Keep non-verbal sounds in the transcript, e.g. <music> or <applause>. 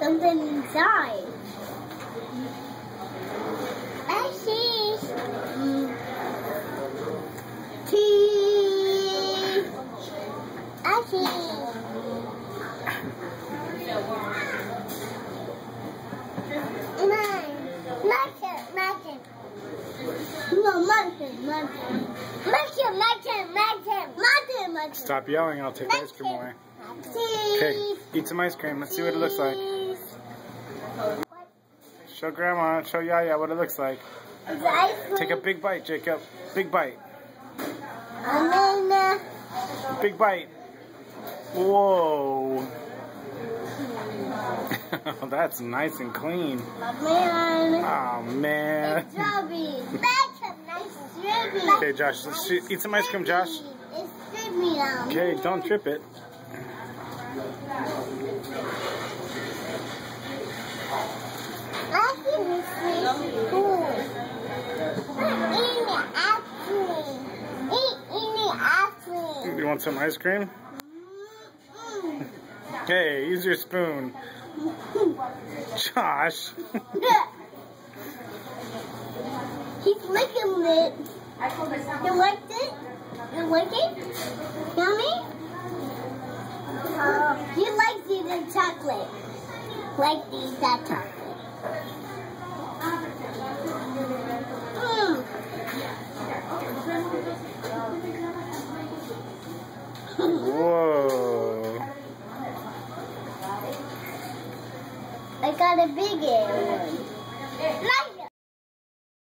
Something inside. Stop yelling, I'll take the ice cream away. Okay, eat some ice cream. Let's see what it looks like. Show Grandma, show Yaya what it looks like. It's ice cream. Take a big bite, Jacob. Big bite. Big bite. Whoa. <laughs> That's nice and clean. man, Oh, man. it's Okay, Josh, let's eat some ice cream, Josh. Okay, don't trip it. You want some ice cream? Okay, use your spoon. Josh. <laughs> He's licking it. You like it? You like it? Yummy? He likes eating chocolate. Like these that chocolate. Mm. Whoa. <laughs> I got a big one. Like